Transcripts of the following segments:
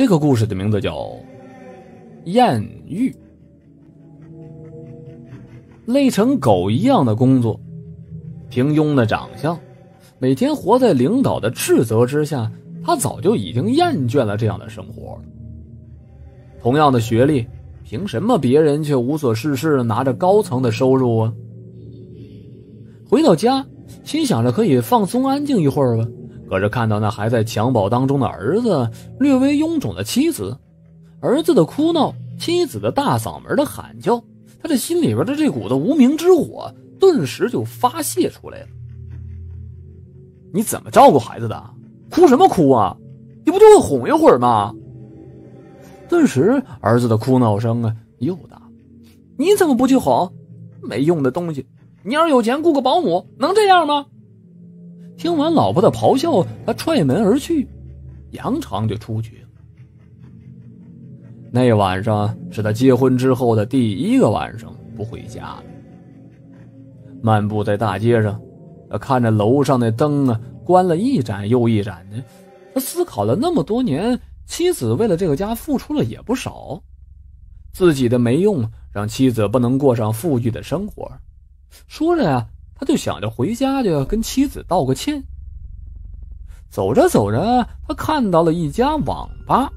这个故事的名字叫《艳遇》。累成狗一样的工作，平庸的长相，每天活在领导的斥责之下，他早就已经厌倦了这样的生活。同样的学历，凭什么别人却无所事事，拿着高层的收入啊？回到家，心想着可以放松安静一会儿吧，可是看到那还在襁褓当中的儿子，略微臃肿的妻子，儿子的哭闹，妻子的大嗓门的喊叫。他这心里边的这股子无名之火，顿时就发泄出来了。你怎么照顾孩子的？哭什么哭啊？你不就会哄一会儿吗？顿时，儿子的哭闹声啊又大。你怎么不去哄？没用的东西！你要是有钱雇个保姆，能这样吗？听完老婆的咆哮，他踹门而去，扬长就出去了。那晚上是他结婚之后的第一个晚上不回家了。漫步在大街上，他看着楼上的灯啊，关了一盏又一盏的。他思考了那么多年，妻子为了这个家付出了也不少，自己的没用让妻子不能过上富裕的生活。说着呀，他就想着回家就跟妻子道个歉。走着走着，他看到了一家网吧。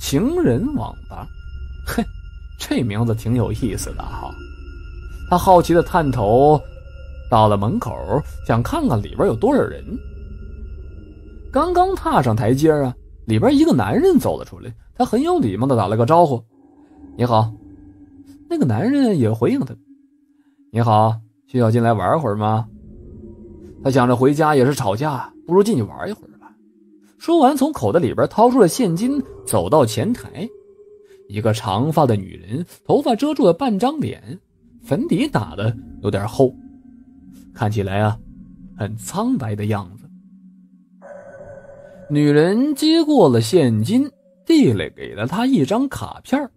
情人网吧，嘿，这名字挺有意思的哈。他好奇的探头，到了门口，想看看里边有多少人。刚刚踏上台阶啊，里边一个男人走了出来，他很有礼貌的打了个招呼：“你好。”那个男人也回应他：“你好，需要进来玩会儿吗？”他想着回家也是吵架，不如进去玩一会儿吧。说完，从口袋里边掏出了现金，走到前台。一个长发的女人，头发遮住了半张脸，粉底打的有点厚，看起来啊，很苍白的样子。女人接过了现金，递了给了他一张卡片。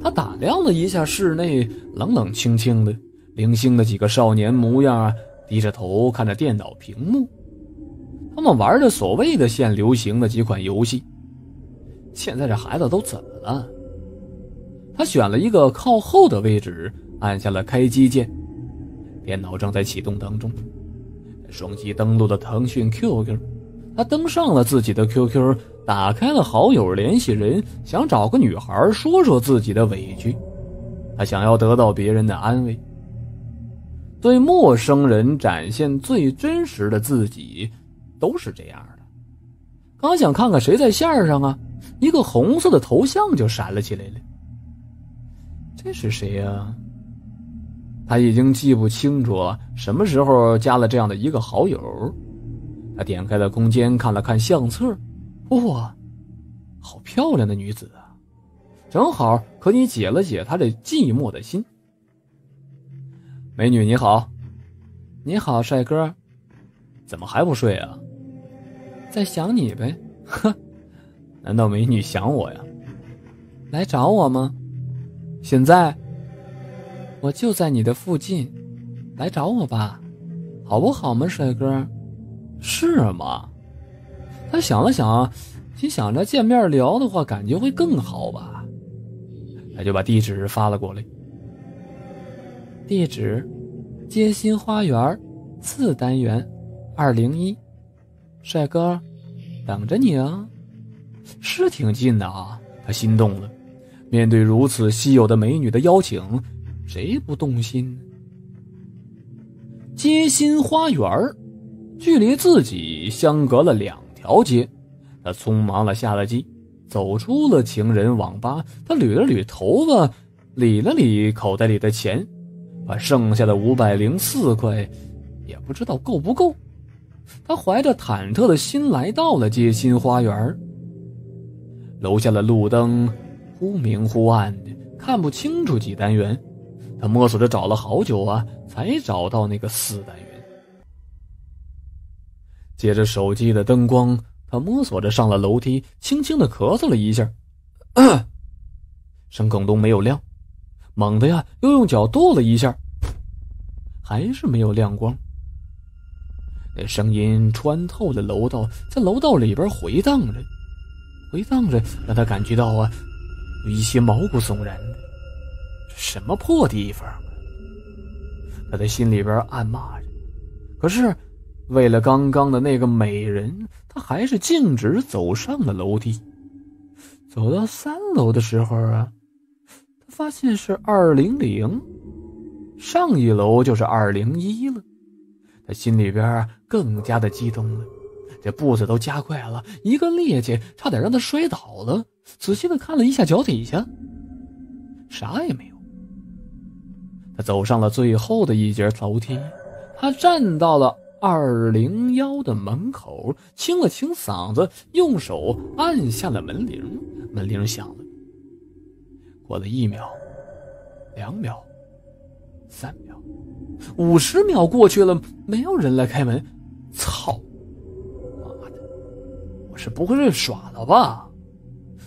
他打量了一下室内，冷冷清清的，零星的几个少年模样啊，低着头看着电脑屏幕。他们玩着所谓的现流行的几款游戏。现在这孩子都怎么了？他选了一个靠后的位置，按下了开机键。电脑正在启动当中。双击登录的腾讯 QQ，他登上了自己的 QQ，打开了好友联系人，想找个女孩说说自己的委屈。他想要得到别人的安慰。对陌生人展现最真实的自己。都是这样的。刚想看看谁在线上啊，一个红色的头像就闪了起来了。这是谁呀？他已经记不清楚什么时候加了这样的一个好友。他点开了空间，看了看相册，哇，好漂亮的女子啊！正好可以解了解他这寂寞的心。美女你好，你好，帅哥，怎么还不睡啊？在想你呗，呵，难道美女想我呀？来找我吗？现在，我就在你的附近，来找我吧，好不好嘛，帅哥？是吗？他想了想，心想着见面聊的话，感觉会更好吧。他就把地址发了过来。地址：街心花园四单元二零一。帅哥，等着你啊！是挺近的啊，他心动了。面对如此稀有的美女的邀请，谁不动心？街心花园距离自己相隔了两条街。他匆忙的下了机，走出了情人网吧。他捋了捋头发，理了理口袋里的钱，把剩下的五百零四块，也不知道够不够。他怀着忐忑的心来到了街心花园。楼下的路灯忽明忽暗的，看不清楚几单元。他摸索着找了好久啊，才找到那个四单元。借着手机的灯光，他摸索着上了楼梯，轻轻的咳嗽了一下，声孔都没有亮。猛地呀，又用脚跺了一下，还是没有亮光。那声音穿透了楼道，在楼道里边回荡着。回荡着，让他感觉到啊，有一些毛骨悚然的。什么破地方！他在心里边暗骂着。可是，为了刚刚的那个美人，他还是径直走上了楼梯。走到三楼的时候啊，发现是二零零，上一楼就是二零一了。他心里边更加的激动了，这步子都加快了，一个趔趄，差点让他摔倒了。仔细的看了一下脚底下，啥也没有。他走上了最后的一节楼梯，他站到了二零幺的门口，清了清嗓子，用手按下了门铃。门铃响了。我的一秒，两秒，三秒，五十秒过去了，没有人来开门。操！妈的！我是不会是耍了吧？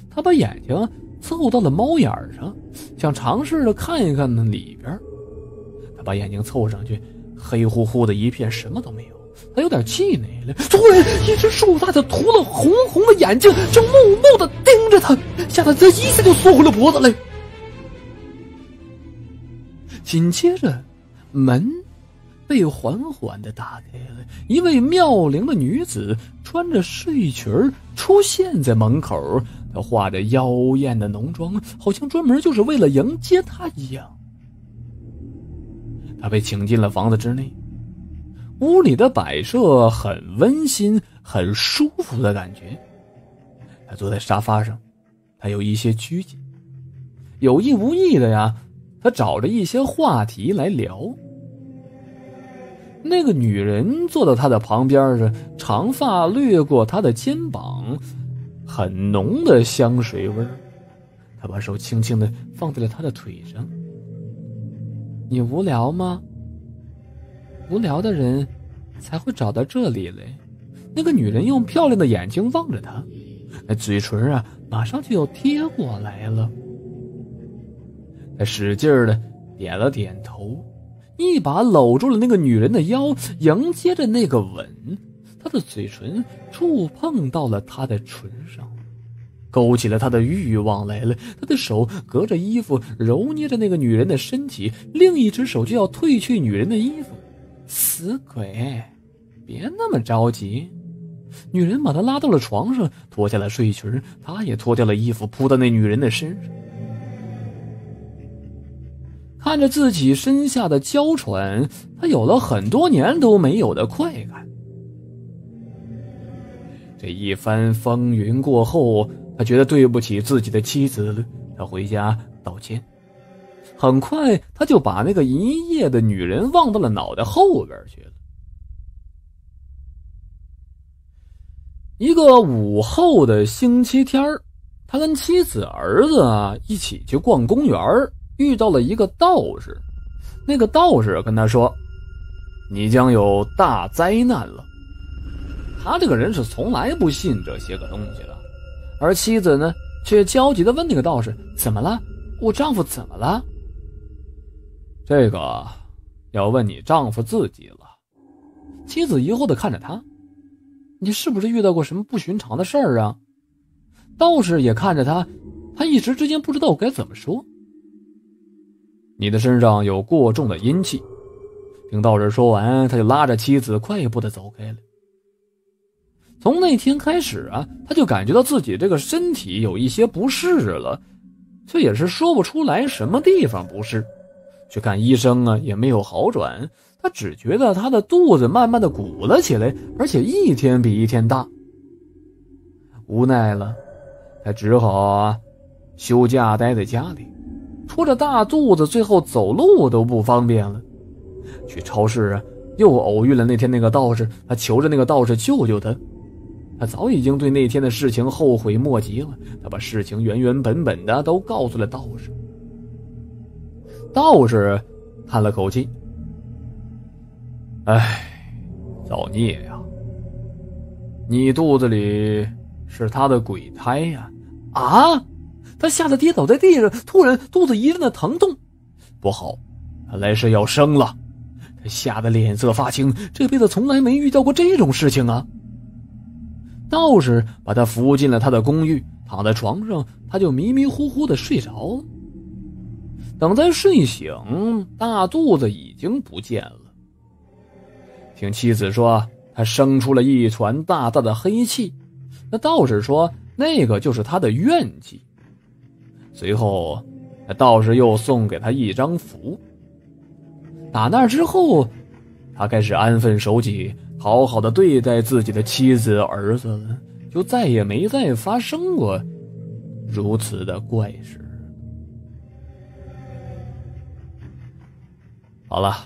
他把眼睛凑到了猫眼上，想尝试着看一看那里边。他把眼睛凑上去，黑乎乎的一片，什么都没有。他有点气馁了。突然，一只硕大的、涂了红红的眼睛正默默的盯着他，吓得他一下就缩回了脖子来。紧接着，门被缓缓的打开了，一位妙龄的女子穿着睡裙出现在门口。她化着妖艳的浓妆，好像专门就是为了迎接他一样。他被请进了房子之内，屋里的摆设很温馨、很舒服的感觉。他坐在沙发上，他有一些拘谨，有意无意的呀，他找着一些话题来聊。那个女人坐到他的旁边时，长发掠过他的肩膀，很浓的香水味儿。他把手轻轻的放在了他的腿上。你无聊吗？无聊的人才会找到这里来。那个女人用漂亮的眼睛望着他，那嘴唇啊，马上就要贴过来了。他使劲的点了点头，一把搂住了那个女人的腰，迎接着那个吻。他的嘴唇触碰到了她的唇上。勾起了他的欲望来了，他的手隔着衣服揉捏着那个女人的身体，另一只手就要褪去女人的衣服。死鬼，别那么着急。女人把他拉到了床上，脱下了睡裙，他也脱掉了衣服，扑到那女人的身上，看着自己身下的娇喘，他有了很多年都没有的快感。这一番风云过后。他觉得对不起自己的妻子，他回家道歉。很快，他就把那个一夜的女人忘到了脑袋后边去了。一个午后的星期天他跟妻子、儿子啊一起去逛公园，遇到了一个道士。那个道士跟他说：“你将有大灾难了。”他这个人是从来不信这些个东西的。而妻子呢，却焦急的问那个道士：“怎么了？我丈夫怎么了？”这个要问你丈夫自己了。妻子疑惑的看着他：“你是不是遇到过什么不寻常的事儿啊？”道士也看着他，他一时之间不知道该怎么说。你的身上有过重的阴气。听道士说完，他就拉着妻子快步的走开了。从那天开始啊，他就感觉到自己这个身体有一些不适了，却也是说不出来什么地方不适。去看医生啊，也没有好转。他只觉得他的肚子慢慢的鼓了起来，而且一天比一天大。无奈了，他只好啊休假待在家里，拖着大肚子，最后走路都不方便了。去超市啊，又偶遇了那天那个道士，他求着那个道士救救他。他早已经对那天的事情后悔莫及了。他把事情原原本本的都告诉了道士。道士叹了口气：“哎，造孽呀！你肚子里是他的鬼胎呀！”啊！他吓得跌倒在地上，突然肚子一阵的疼痛。不好，看来是要生了！他吓得脸色发青，这辈子从来没遇到过这种事情啊！道士把他扶进了他的公寓，躺在床上，他就迷迷糊糊的睡着了。等再睡醒，大肚子已经不见了。听妻子说，他生出了一团大大的黑气，那道士说那个就是他的怨气。随后，道士又送给他一张符。打那之后，他开始安分守己。好好的对待自己的妻子儿子，就再也没再发生过如此的怪事。好了。